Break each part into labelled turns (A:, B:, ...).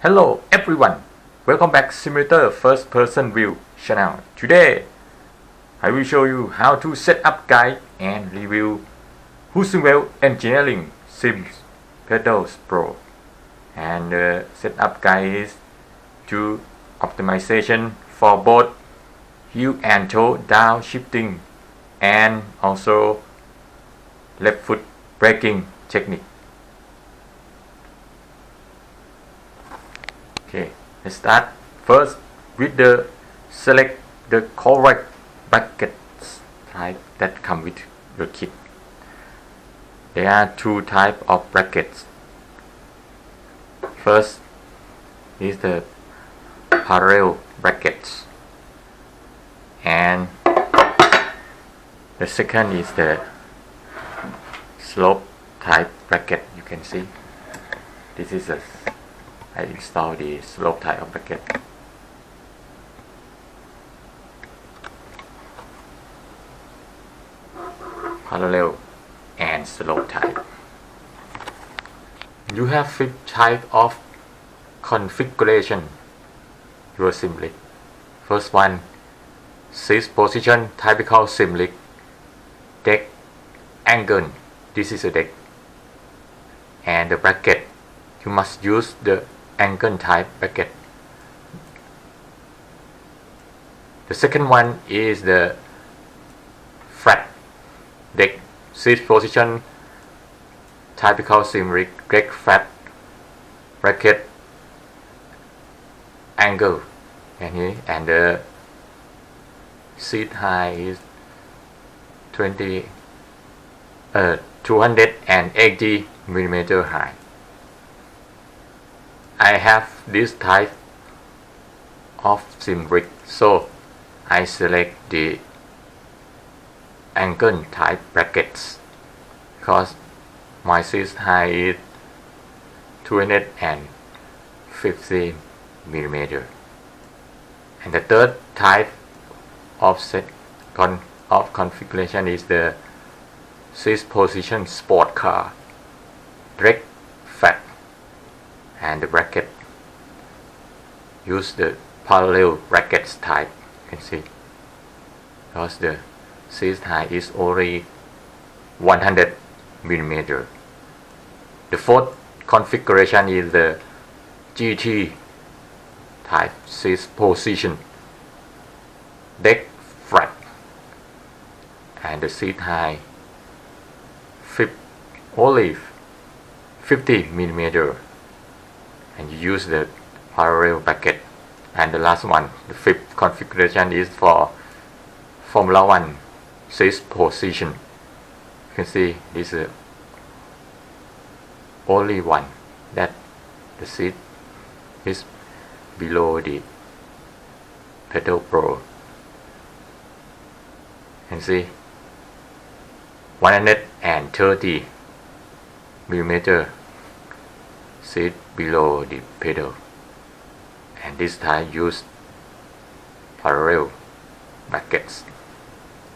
A: Hello everyone, welcome back Simulator First Person View channel. Today, I will show you how to set up guide and review Heusinkveld Engineering Sims Pedals Pro. And uh, the setup guide is to optimization for both heel and toe downshifting and also left foot braking technique. Okay, let's start first with the select the correct brackets type that come with your kit. There are two type of brackets. First is the parallel brackets and the second is the slope type bracket you can see this is a I install the slope type of bracket parallel and slope type you have five type of configuration. Your simlic. First one six position typical simlic deck angle this is a deck. And the bracket. You must use the angle type bracket. The second one is the flat deck seat position typical deck flat bracket angle. And here and the seat height is 20 uh, 280 millimeter high I have this type of simbrick so I select the angle type brackets. Because my seat height is 250 millimeter. And the third type of set con of configuration is the six position sport car. Brake and the bracket use the parallel brackets type you can see. Because the seat height is only 100 millimeter. The fourth configuration is the GT type seat position deck flat and the seat height only 50 millimeter and you use the parallel bracket and the last one the fifth configuration is for Formula 1 six position. You can see this is only one that the seat is below the pedal pro. And see 130 millimeter seat below the pedal. And this time use parallel brackets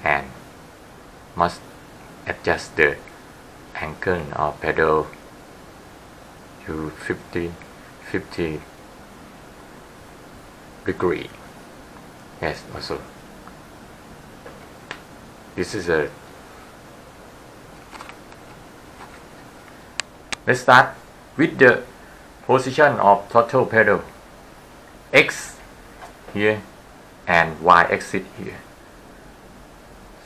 A: and must adjust the angle of pedal to 50 50 degree. Yes also. This is a let's start with the position of throttle pedal X here and Y axis here.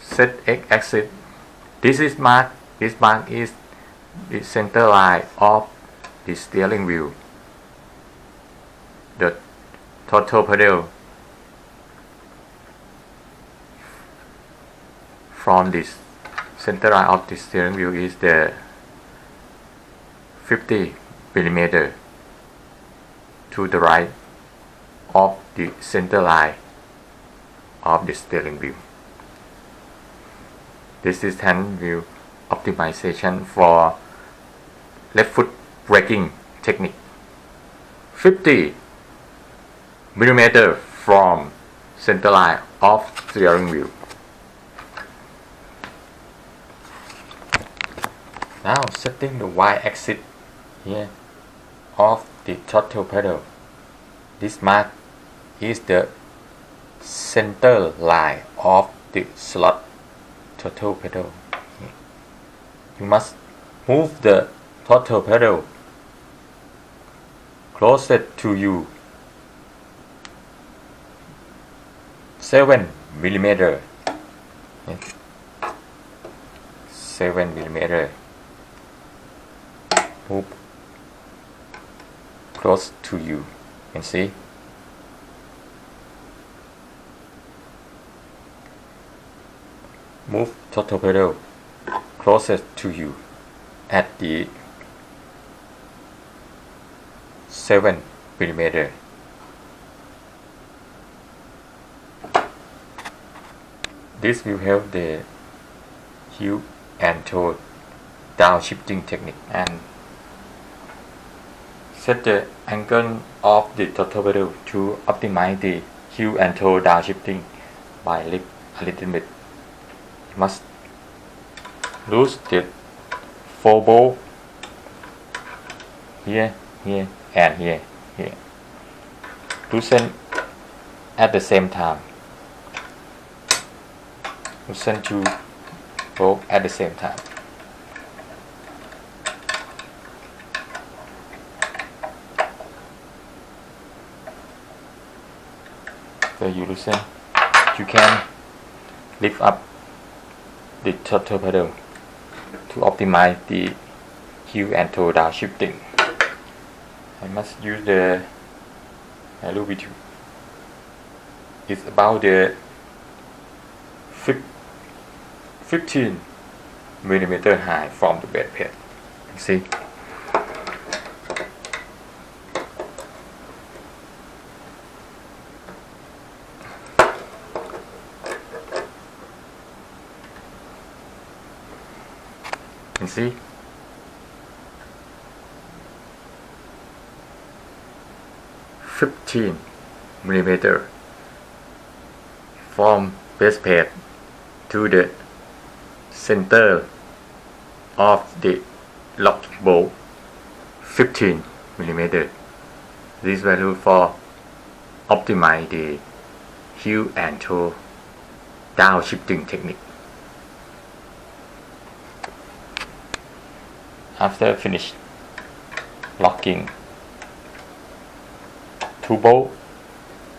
A: Set X axis this is mark this mark is the center line of the steering wheel. The throttle pedal from this center line of the steering wheel is the 50 millimeter to the right of the center line of the steering wheel. This is hand wheel optimization for left foot braking technique. 50 millimeter from center line of steering wheel. Now setting the y axis here of the throttle pedal. This mark is the center line of the slot throttle pedal. You must move the throttle pedal closer to you 7 millimeter 7 millimeter move close to you. Can see. Move the pedal closest to you at the 7 millimeter. This will help the heel and toe downshifting technique and set the angle of the throttle pedal to optimize the heel and toe downshifting by a little bit. You must lose the four ball here, here, and here, here. Loosen at the same time. Loosen two both at the same time. You loosen, you can lift up the throttle pedal to optimize the heel and toe downshifting. I must use the Aluvitu. It's about the 15 millimeter high from the bed plate. See? You see? Fifteen millimeter from base plate to the center of the lock bolt 15 millimeter. This value for optimize the heel and toe downshifting technique. After finish locking two bolts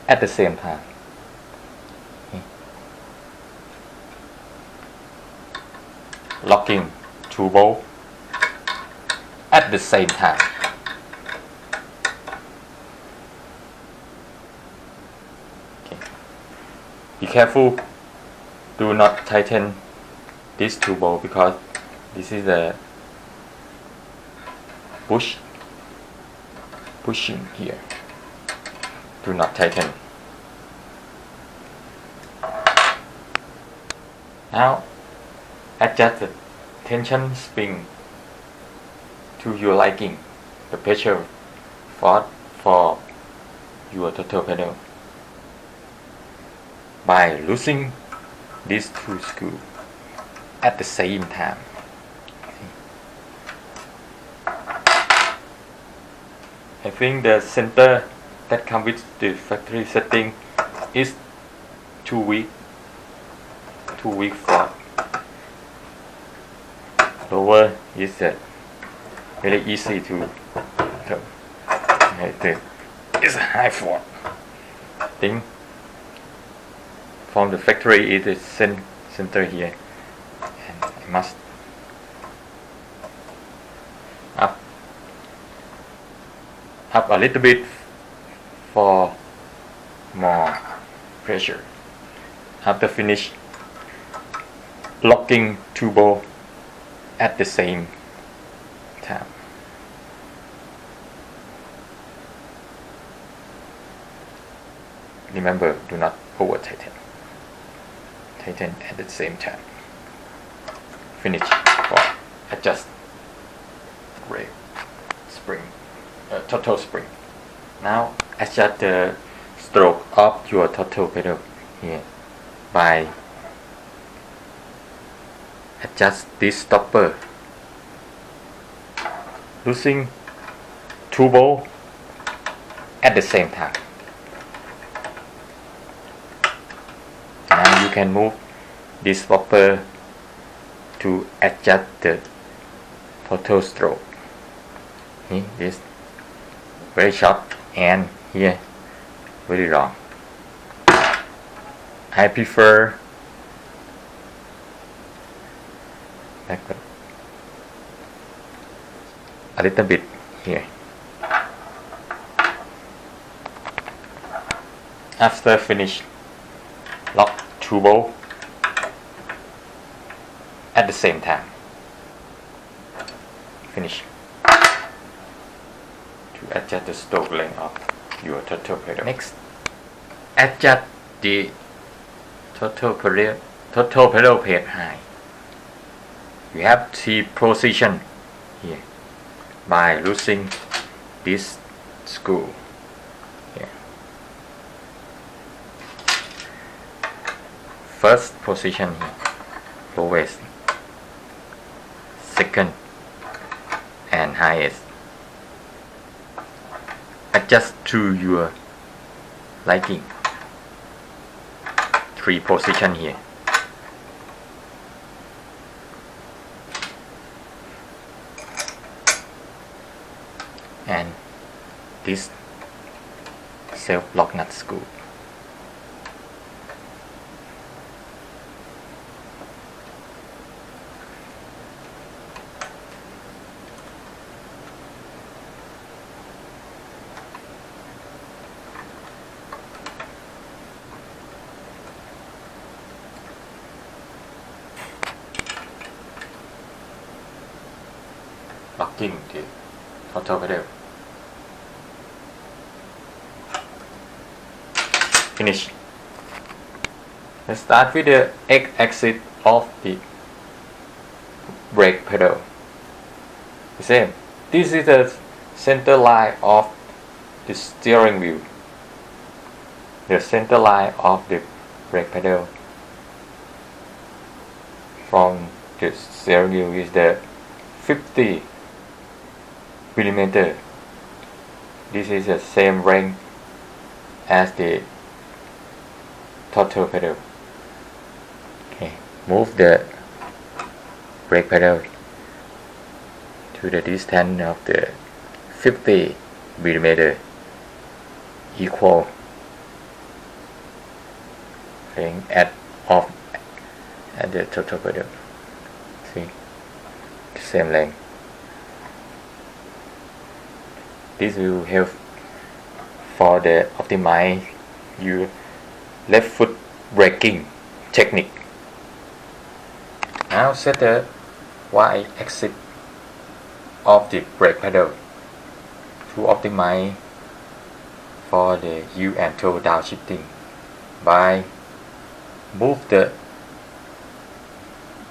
A: at the same time. locking two bolts at the same time. Be careful, do not tighten this two bolt because this is a push pushing here. Do not tighten. Now adjust the tension spring to your liking the pressure for, for your throttle pedal by loosening these two screws at the same time. Think the center that comes with the factory setting is too weak, too weak for lower is that very easy to to it's a high for thing. From the factory it is center here. And I must up a little bit for more pressure after finish locking two ball at the same time. Remember, do not over tighten. Tighten at the same time. Finish or adjust brake spring, uh, throttle spring. Now adjust the stroke of your throttle pedal here by adjust this stopper using two bolt at the same time. Now you can move this stopper to adjust the total stroke. See, this very short and here very long. I prefer a little bit here. After finish, lock two bolt at the same time. Finish. Adjust the stroke length of your turtle pedal. Next, adjust the total pedal, total pedal height. You have three position here by losing this screw. Here. First position lowest. Second and highest. Adjust to your liking. Three position here. and this self lock nut screw locking the throttle pedal finish. Let's start with the X axis of the brake pedal. The same. This is the center line of the steering wheel. The center line of the brake pedal. From the steering wheel is the 50 millimeter this is the same length as the throttle pedal okay move the brake pedal to the distance of the 50 millimeter equal length at off at the throttle pedal see same length this will help for the optimize your left foot braking technique. Now set the y axis of the brake pedal to optimize for the U and toe downshifting by move the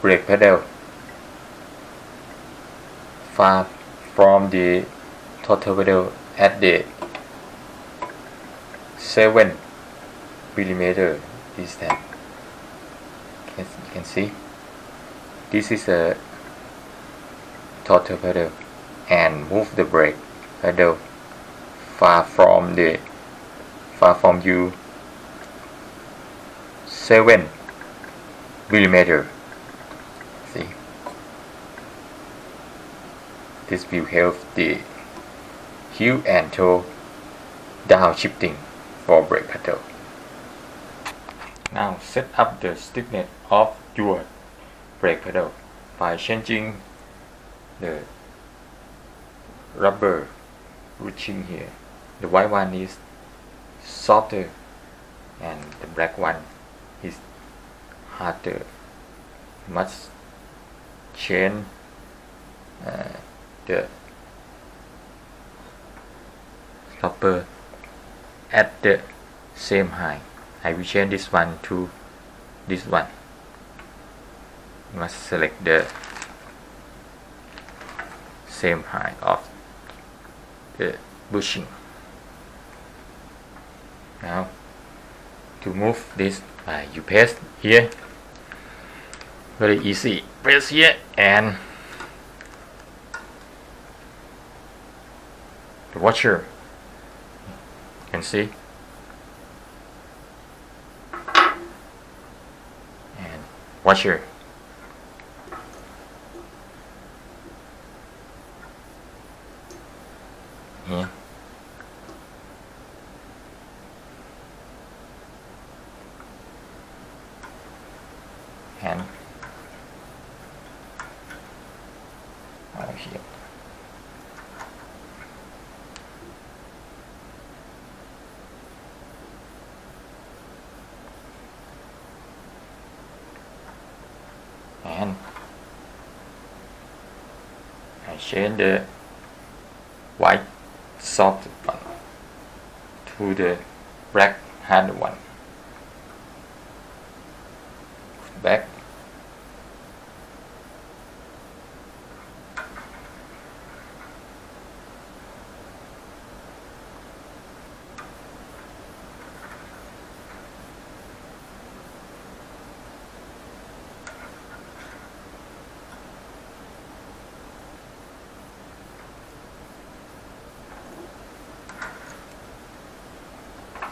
A: brake pedal far from the throttle pedal at the 7 millimeter distance. You can see? This is a throttle pedal and move the brake pedal far from the far from you. 7 millimeter. See? This will help the heel and toe downshifting for brake pedal. Now set up the stiffness of your brake pedal by changing the rubber bushing here. The white one is softer and the black one is harder. Must change uh, the stopper at the same height. I will change this one to this one. Must select the same height of the bushing. Now to move this uh, you press here. Very easy. Press here and the you can see. And washer here. And over here and I change the white soft one to the black hard one back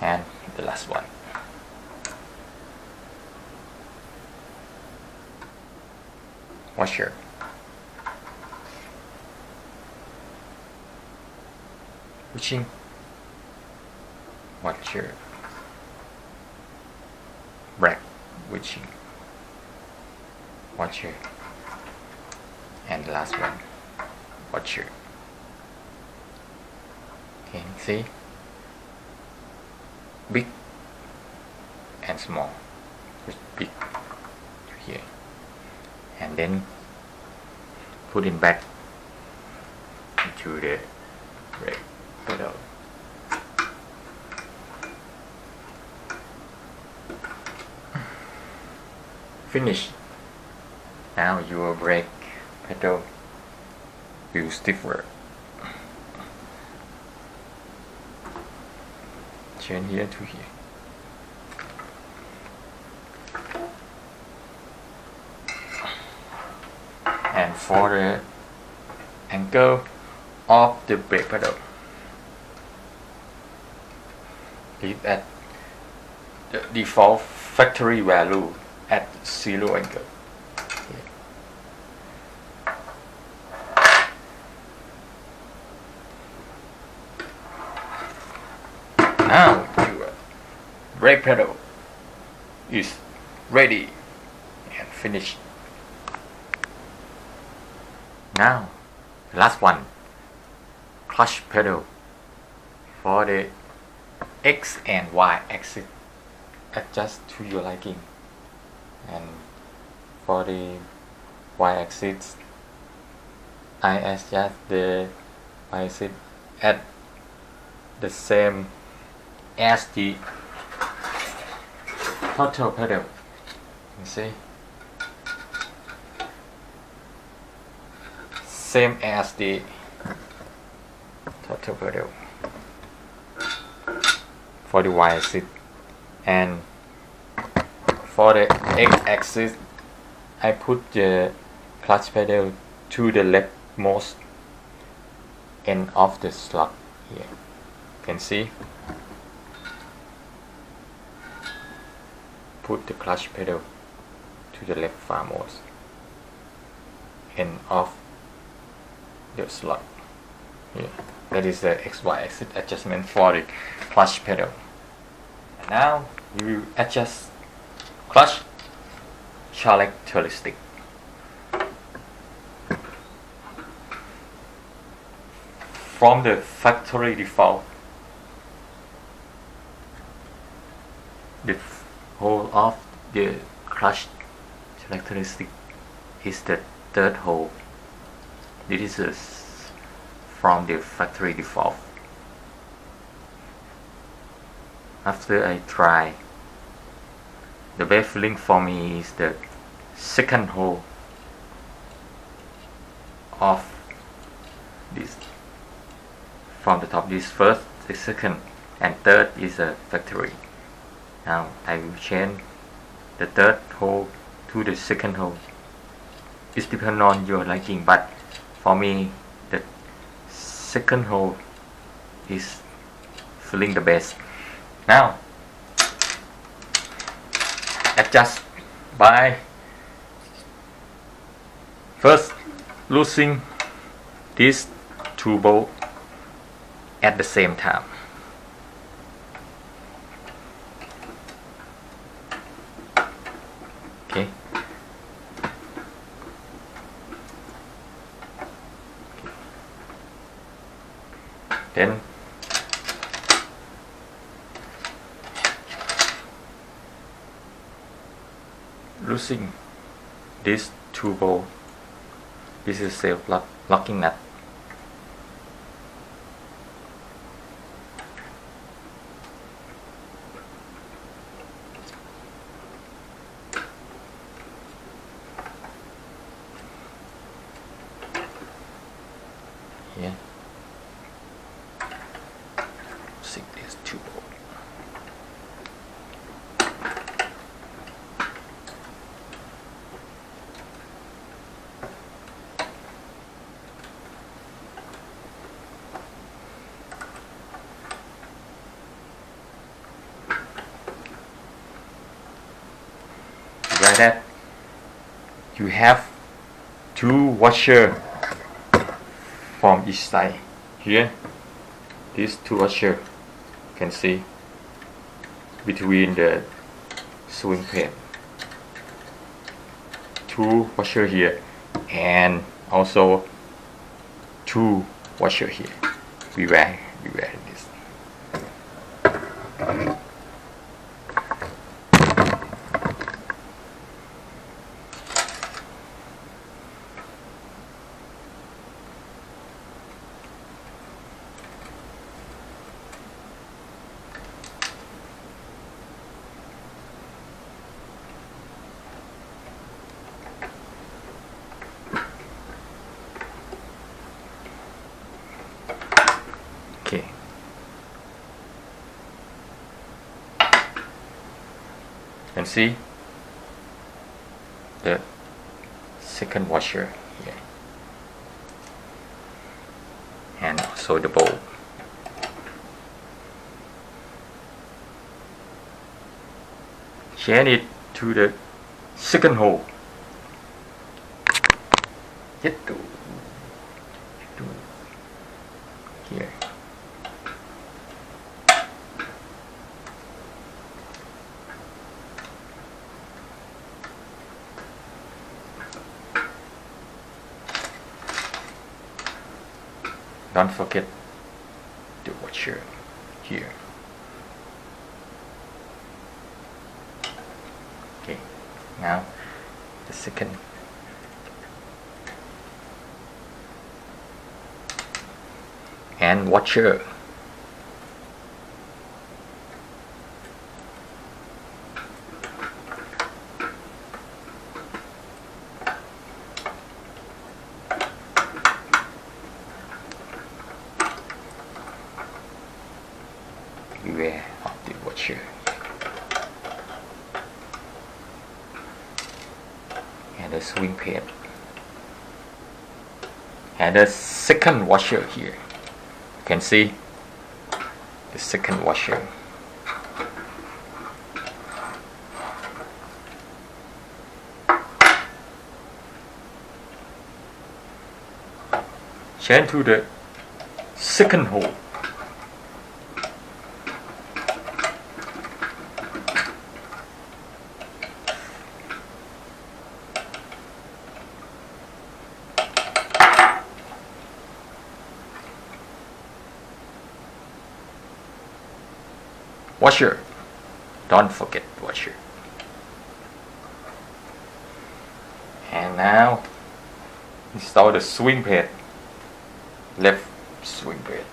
A: and the last one washer witching washer black witching watcher and the last one watcher you see? Big and small. With big here. And then put it back into the brake pedal finish now you your brake pedal will stiffer change here to here. And for the angle of the brake pedal leave at the default factory value zero angle now your brake pedal is ready and finished. Now the last one. Clutch pedal for the x and y axis. Adjust to your liking and for the y axis I adjust the y axis at the same as the total pedal you see? Same as the total pedal for the y axis and for the x axis I put the clutch pedal to the leftmost end of the slot here. You can see? Put the clutch pedal to the left farmost end of the slot here. That is the XY axis adjustment for the clutch pedal. And now you adjust clutch characteristic. From the factory default the hole of the clutch characteristic is the third hole. This is from the factory default. After I try the best feeling for me is the second hole of this from the top. This first the second and third is a factory. Now I will change the third hole to the second hole. It depends on your liking but for me the second hole is feeling the best. Now adjust by first losing these two bolts at the same time. Okay. Then losing this two bolt this is lock locking nut here sink this two bolt like that you have two washer from each side. Here these two washer you can see between the swing plate two washer here and also two washer here. Beware beware this okay and see? The second washer here. And also the bowl. Chain it to the second hole. Get to, to here don't forget to watch washer here. Okay now the second. And beware of the watcher. And the swing pin. And the second washer here. You can see the second washer. Chain to the second hole. washer don't forget washer and now install the swing pad. Left swing pad.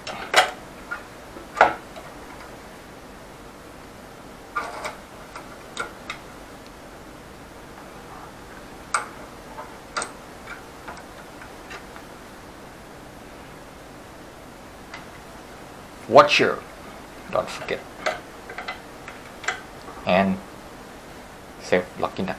A: Washer don't forget and self locking up.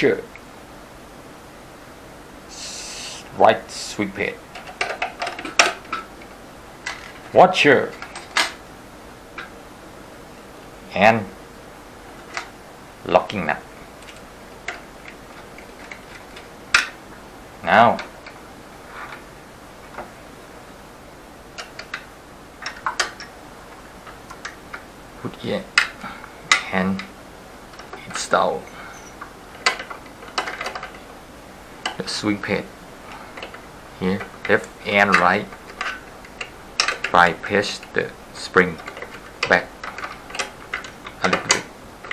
A: your right sweep it your and locking nut now put here and install the sweep head here left and right. By push the spring back a little bit.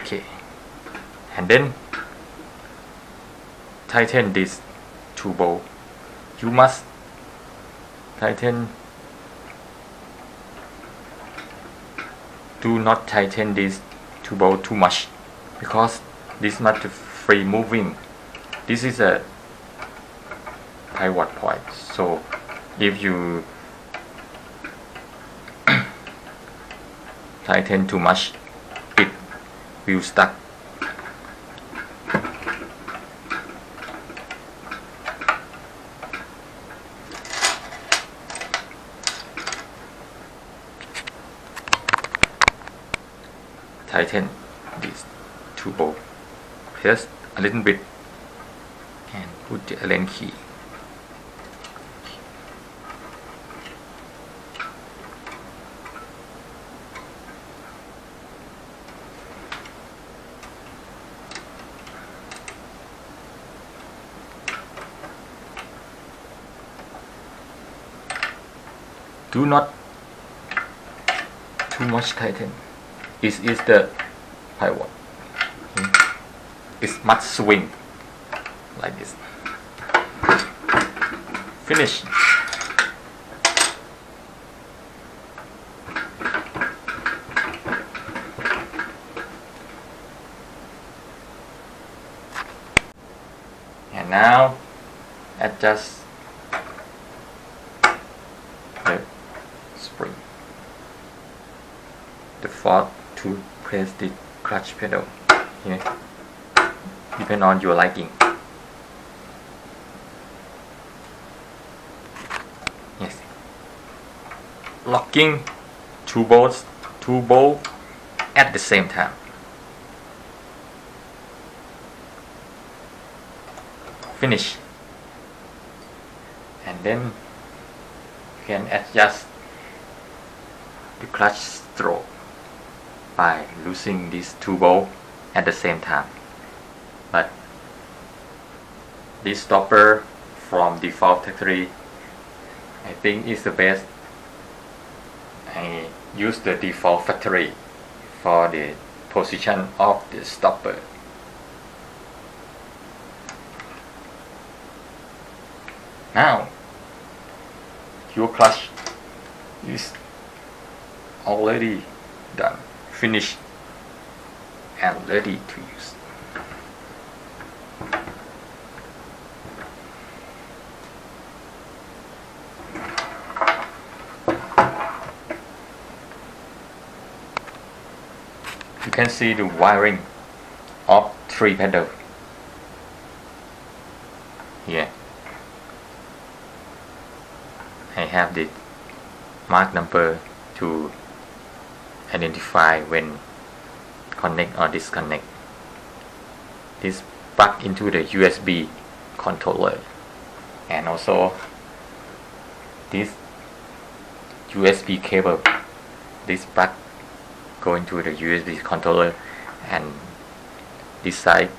A: Okay. And then tighten this two bolt you must tighten. Do not tighten this two bolt too much because this not free moving. This is a pivot point. So if you tighten too much it will stuck tighten these two bolt just a little bit. And put the Allen key. Do not too much tighten it is the pivot it must swing like this. Finish. And now adjust the spring the fourth press the clutch pedal here depend on your liking. Yes. Locking two bolts two bolts at the same time. Finish. And then you can adjust the clutch by losing these two bolts at the same time. But this stopper from default factory I think is the best. I use the default factory for the position of the stopper. Now your clutch is already done finished and ready to use. You can see the wiring of three pedal. Here I have the mark number to identify when connect or disconnect this plug into the USB controller and also this USB cable this plug going to the USB controller and this side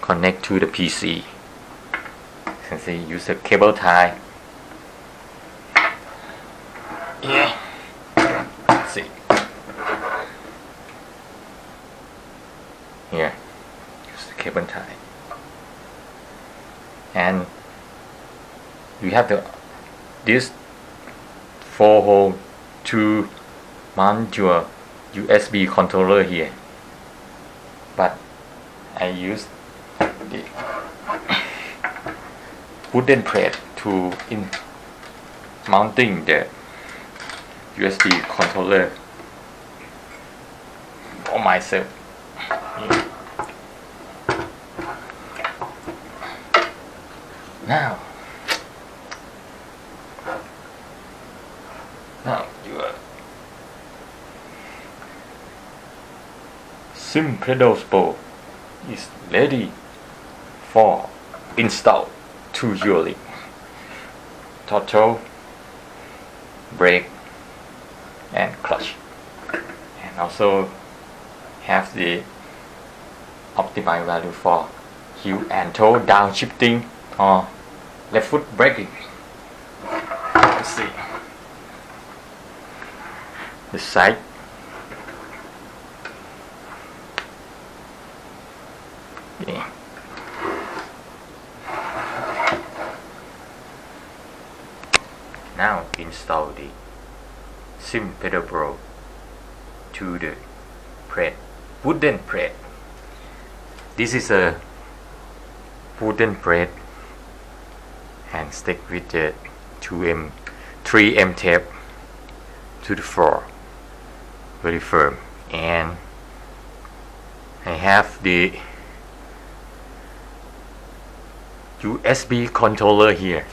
A: connect to the PC. You can see use a cable tie. Yeah. Let's see. Here. Use the cable tie. And we have the this four hole to mount your USB controller here but I use the wooden plate to in mounting the USB controller for myself now, now. You are Sim Pedals Pro is ready for install to your link. Brake, and clutch, and also have the optimized value for heel and toe downshifting or left foot braking. Let's see. The side yeah. Now install the Sim Pedal Pro to the plate, wooden plate. This is a wooden bread and stick with the 2M 3M tape to the floor. Very firm. And I have the USB controller here.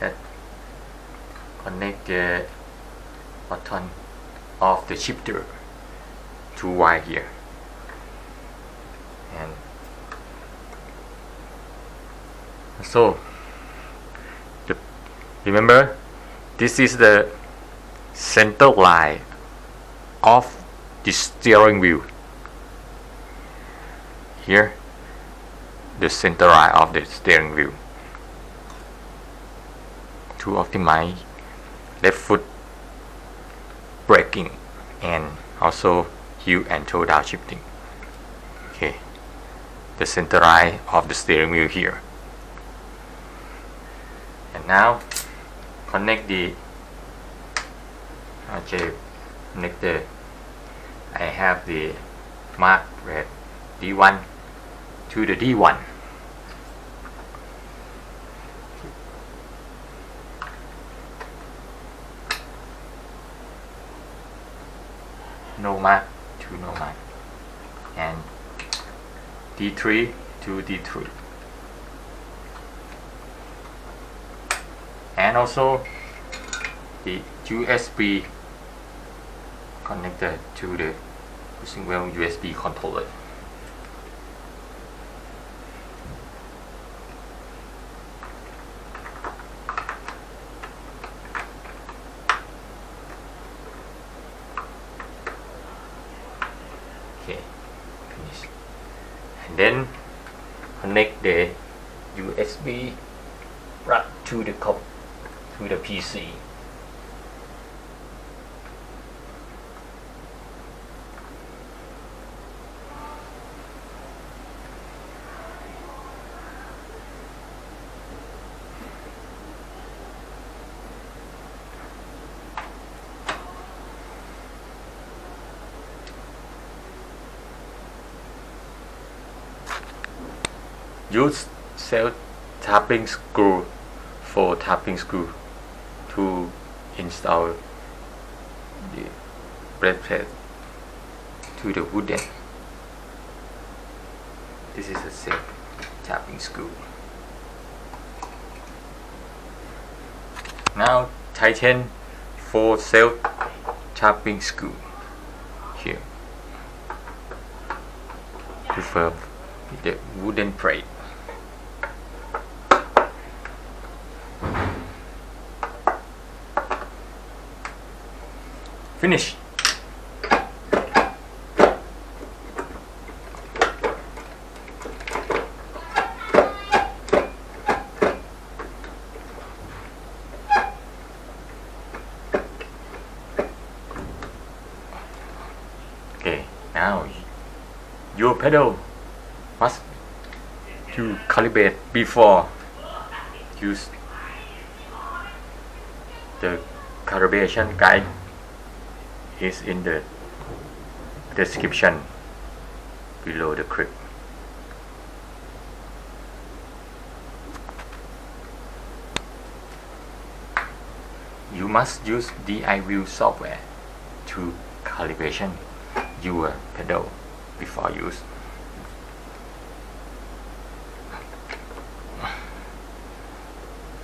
A: That connect the button of the shifter to y here. And so the, remember this is the center line of the steering wheel. Here the center line of the steering wheel. To optimize left foot braking and also heel and toe downshifting okay. The center line of the steering wheel here. And now connect the okay connect the I have the mark red D1 to the D1 no mark Oh to no mark and D3 to D3 and also the USB connected to the Heusinkveld USB controller okay finish and then connect the USB right to the to the PC use self tapping screw for tapping screw to install the bread plate to the wooden this is a self tapping screw. Now tighten for self tapping screw here. To firm the wooden plate Finish. Okay, now your pedal must to calibrate before use the calibration guide is in the description below the clip. You must use DIView software to calibration your pedal before use.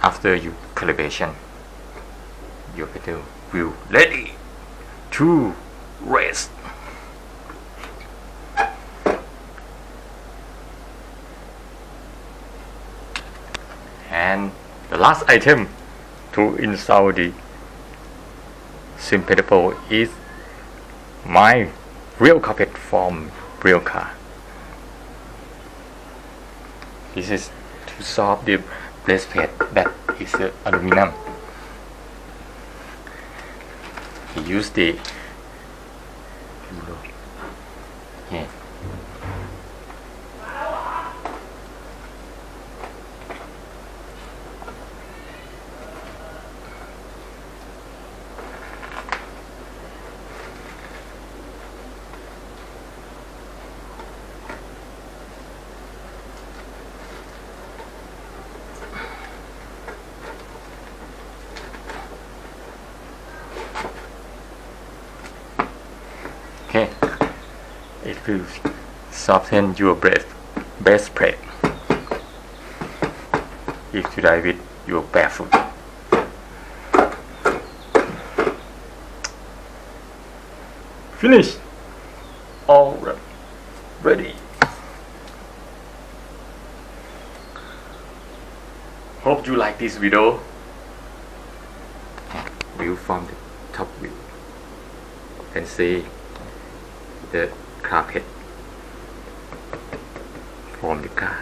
A: After you calibration, your pedal will ready to rest. And the last item to install the Simpedable is my real carpet from real car. This is to solve the breastplate that is aluminum. He used the yeah. Okay, it will soften your breath, best breastplate if you dive with your barefoot. Finish. All right. ready. Hope you like this video. View from the top view and see the carpet the car.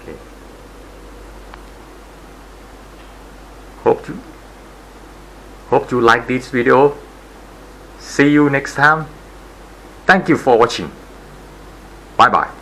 A: Okay. Hope you hope you like this video. See you next time. Thank you for watching. Bye bye.